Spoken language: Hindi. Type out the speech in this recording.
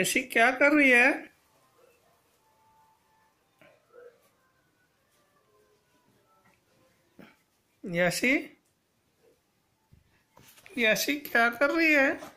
ऐसी क्या कर रही है? यासी? यासी क्या कर रही है?